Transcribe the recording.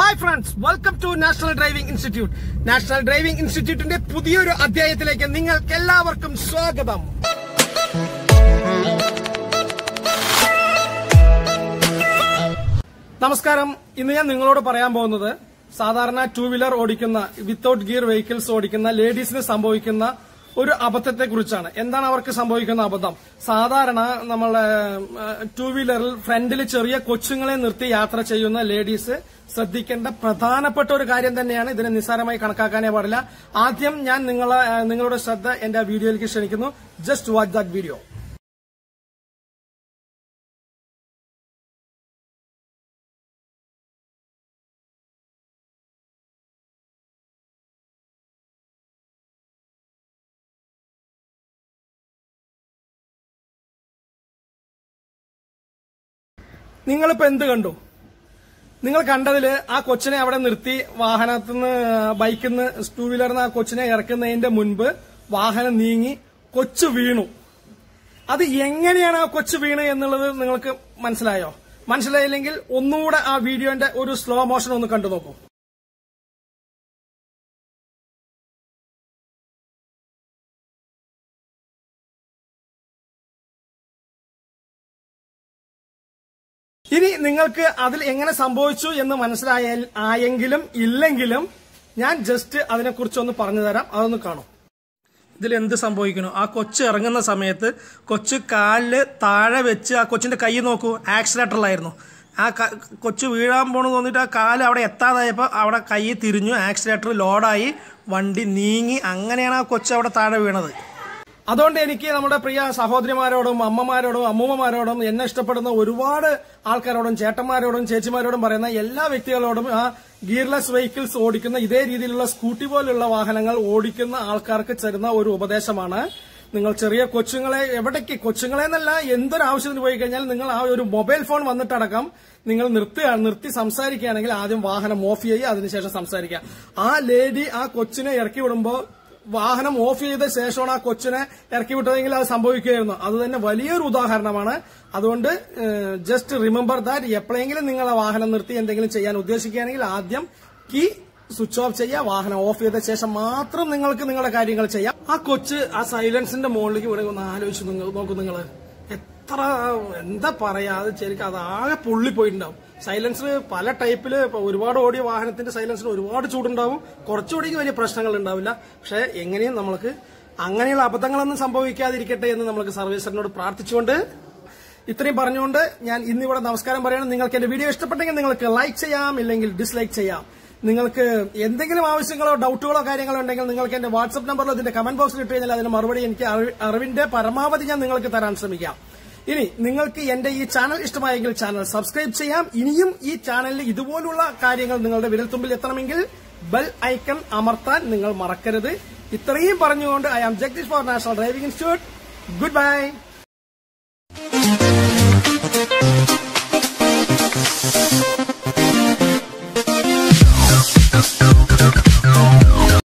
Hi friends welcome to national driving institute national driving ഇൻസ്റ്റിറ്റ്യൂട്ടിന്റെ പുതിയൊരു അധ്യായത്തിലേക്ക് നിങ്ങൾക്ക് എല്ലാവർക്കും സ്വാഗതം. നമസ്കാരം. ഇന്ന് ഞാൻ നിങ്ങളോട് പറയാൻ പോകുന്നത് സാധാരണ ടൂ വീലർ ഓടിക്കുന്ന വിത്തൌട്ട് ഗിയർ വെഹിക്കിൾസ് ഓടിക്കുന്ന ലേഡീസിന് സംഭവിക്കുന്ന ഒരു അബദ്ധത്തെ കുറിച്ചാണ് എന്താണ് അവർക്ക് സംഭവിക്കുന്ന അബദ്ധം? സാധാരണ നമ്മളെ ടു വീലറിൽ ഫ്രണ്ടിൽ ചെറിയ കൊച്ചുങ്ങളെ നിർത്തി യാത്ര ചെയ്യുന്ന ലേഡീസ് ശ്രദ്ധിക്കേണ്ട പ്രധാനപ്പെട്ട ഒരു കാര്യം തന്നെയാണ് ഇതിനെ നിസ്സാരമായി കണക്കാക്കാനേ പാടില്ല. ആദ്യം ഞാൻ നിങ്ങളെ നിങ്ങളുടെ ശ്രദ്ധ എന്റെ വീഡിയോയിലേക്ക് ക്ഷണിക്കുന്നു. ജസ്റ്റ് വാച്ച് ദാറ്റ് വീഡിയോ നിങ്ങളിപ്പോ എന്ത് കണ്ടു? നിങ്ങൾ കണ്ടതിൽ ആ കൊച്ചിനെ അവിടെ നിർത്തി വാഹനത്തിൽ നിന്ന് ബൈക്കിൽ നിന്ന് ടൂ വീലറിൽ നിന്ന് ആ കൊച്ചിനെ ഇറക്കുന്നതിന്റെ മുൻപ് വാഹനം നീങ്ങി കൊച്ചു വീണു. അത് എങ്ങനെയാണ് ആ കൊച്ചു വീണ് എന്നുള്ളത് നിങ്ങൾക്ക് മനസ്സിലായോ? മനസ്സിലായില്ലെങ്കിൽ ഒന്നുകൂടെ ആ വീഡിയോന്റെ ഒരു സ്ലോ മോഷൻ ഒന്ന് കണ്ടു നോക്കൂ. ഇനി നിങ്ങൾക്ക് അതിൽ എങ്ങനെ സംഭവിച്ചു എന്ന് മനസ്സിലായ ആയെങ്കിലും ഇല്ലെങ്കിലും ഞാൻ ജസ്റ്റ് അതിനെക്കുറിച്ചൊന്ന് പറഞ്ഞു തരാം. അതൊന്ന് കാണും. ഇതിൽ എന്ത് സംഭവിക്കുന്നു? ആ കൊച്ച് ഇറങ്ങുന്ന സമയത്ത് കൊച്ച് കാലിൽ താഴെ വെച്ച് ആ കൊച്ചിന്റെ കൈ നോക്കൂ. ആക്സിലേറ്ററിലായിരുന്നു ആ കൊച്ചു വീഴാൻ പോണു തോന്നിട്ട് ആ കാൽ അവിടെ എത്താതായപ്പോൾ അവിടെ കൈ തിരിഞ്ഞു. ആക്സിലേറ്റർ ലോഡായി വണ്ടി നീങ്ങി. അങ്ങനെയാണ് ആ കൊച്ച് അവിടെ താഴെ വീണത്. അതുകൊണ്ട് എനിക്ക് നമ്മുടെ പ്രിയ സഹോദരിമാരോടും അമ്മമാരോടും അമ്മൂമ്മമാരോടും എന്നെ ഇഷ്ടപ്പെടുന്ന ഒരുപാട് ആൾക്കാരോടും ചേട്ടന്മാരോടും ചേച്ചിമാരോടും പറയുന്ന എല്ലാ വ്യക്തികളോടും ആ ഗിയർലെസ് വെഹിക്കിൾസ് ഓടിക്കുന്ന ഇതേ രീതിയിലുള്ള സ്കൂട്ടി പോലുള്ള വാഹനങ്ങൾ ഓടിക്കുന്ന ആൾക്കാർക്ക് തരുന്ന ഒരു ഉപദേശമാണ്. നിങ്ങൾ ചെറിയ കൊച്ചുങ്ങളെ എവിടേക്ക് കൊച്ചുങ്ങളെ എന്നല്ല എന്തൊരു ആവശ്യത്തിന് പോയി കഴിഞ്ഞാൽ നിങ്ങൾ ആ ഒരു മൊബൈൽ ഫോൺ വന്നിട്ടടക്കം നിങ്ങൾ നിർത്തുകയാണ് നിർത്തി സംസാരിക്കുകയാണെങ്കിൽ ആദ്യം വാഹനം ഓഫ് ചെയ്യുക അതിനുശേഷം സംസാരിക്കുക. ആ ലേഡി ആ കൊച്ചിനെ ഇറക്കി വിടുമ്പോൾ വാഹനം ഓഫ് ചെയ്ത ശേഷമാണ് ആ കൊച്ചിനെ ഇറക്കി വിട്ടതെങ്കിൽ അത് സംഭവിക്കുകയായിരുന്നു അത് തന്നെ വലിയൊരു ഉദാഹരണമാണ്. അതുകൊണ്ട് ജസ്റ്റ് റിമെമ്പർ ദാറ്റ് എപ്പോഴെങ്കിലും നിങ്ങൾ ആ വാഹനം നിർത്തി എന്തെങ്കിലും ചെയ്യാൻ ഉദ്ദേശിക്കുകയാണെങ്കിൽ ആദ്യം കീ സ്വിച്ച് ഓഫ് ചെയ്യുക വാഹനം ഓഫ് ചെയ്ത ശേഷം മാത്രം നിങ്ങൾക്ക് നിങ്ങളുടെ കാര്യങ്ങൾ ചെയ്യാം. ആ കൊച്ച് ആ സൈലൻസിന്റെ മുകളിലേക്ക് ഇവിടെ ഒന്ന് ആലോചിച്ച് നോക്കൂ നിങ്ങൾ എത്ര എന്താ പറയാ അത് ശരിക്കും അത് ആകെ പൊള്ളിപ്പോയിട്ടുണ്ടാവും സൈലൻസർ പല ടൈപ്പിൽ ഒരുപാട് ഓടിയ വാഹനത്തിന്റെ സൈലൻസിന് ഒരുപാട് ചൂടുണ്ടാവും. കുറച്ചുകൂടി വലിയ പ്രശ്നങ്ങൾ ഉണ്ടാവില്ല. പക്ഷെ എങ്ങനെയും നമ്മൾക്ക് അങ്ങനെയുള്ള അബദ്ധങ്ങളൊന്നും സംഭവിക്കാതിരിക്കട്ടെ എന്ന് നമ്മൾക്ക് സർവീസറിനോട് പ്രാർത്ഥിച്ചുകൊണ്ട് ഇത്രയും പറഞ്ഞുകൊണ്ട് ഞാൻ ഇന്നിവിടെ നമസ്കാരം പറയണം നിങ്ങൾക്ക് എന്റെ വീഡിയോ ഇഷ്ടപ്പെട്ടെങ്കിൽ നിങ്ങൾക്ക് ലൈക്ക് ചെയ്യാം ഇല്ലെങ്കിൽ ഡിസ്ലൈക്ക് ചെയ്യാം. നിങ്ങൾക്ക് എന്തെങ്കിലും ആവശ്യങ്ങളോ ഡൗട്ടുകളോ കാര്യങ്ങളോ ഉണ്ടെങ്കിൽ നിങ്ങൾക്ക് എന്റെ വാട്സ്ആപ്പ് നമ്പറിലോ ഇതിന്റെ കമന്റ് ബോക്സിൽ ഇട്ട് കഴിഞ്ഞാൽ അതിന് മറുപടി എനിക്ക് അറിവ്- അറിവിന്റെ പരമാവധി ഞാൻ നിങ്ങൾക്ക് തരാൻ ശ്രമിക്കാം. ഇനി നിങ്ങൾക്ക് എന്റെ ഈ ചാനൽ ഇഷ്ടമായെങ്കിൽ ചാനൽ സബ്സ്ക്രൈബ് ചെയ്യാം. ഇനിയും ഈ ചാനലിൽ ഇതുപോലുള്ള കാര്യങ്ങൾ നിങ്ങളുടെ വിരൽത്തുമ്പിൽ എത്തണമെങ്കിൽ ബെൽ ഐക്കൺ അമർത്താൻ നിങ്ങൾ മറക്കരുത്. ഇത്രയും പറഞ്ഞുകൊണ്ട് I am Jagadish for national driving institute good bye